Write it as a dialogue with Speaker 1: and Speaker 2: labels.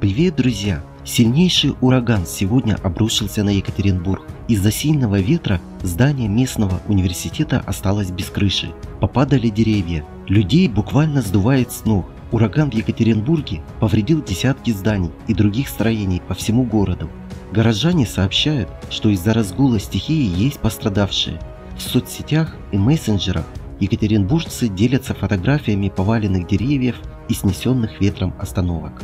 Speaker 1: Привет, друзья! Сильнейший ураган сегодня обрушился на Екатеринбург. Из-за сильного ветра здание местного университета осталось без крыши. Попадали деревья. Людей буквально сдувает с ног. Ураган в Екатеринбурге повредил десятки зданий и других строений по всему городу. Горожане сообщают, что из-за разгула стихии есть пострадавшие. В соцсетях и мессенджерах екатеринбуржцы делятся фотографиями поваленных деревьев и снесенных ветром остановок.